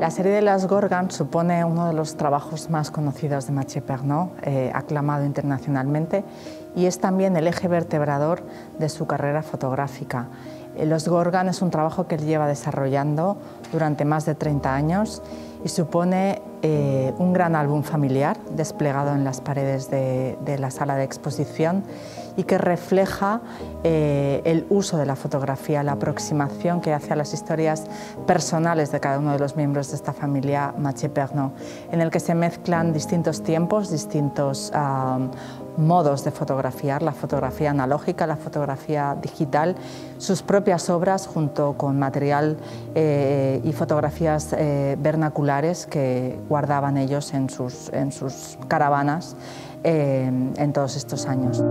La serie de las Gorgans supone uno de los trabajos más conocidos de Mathieu Pernod, eh, aclamado internacionalmente, y es también el eje vertebrador de su carrera fotográfica. Eh, los Gorgan es un trabajo que él lleva desarrollando durante más de 30 años y supone eh, un gran álbum familiar desplegado en las paredes de, la sala de exposición y que refleja eh, el uso de la fotografía, la aproximación que hace a las historias personales de cada uno de los miembros de esta familia Mathieu Pernod, en el que se mezclan distintos tiempos, distintos modos de fotografiar, la fotografía analógica, la fotografía digital, sus propias obras junto con material eh, y fotografías eh, vernaculares que guardaban ellos en sus, en sus caravanas eh, en todos estos años.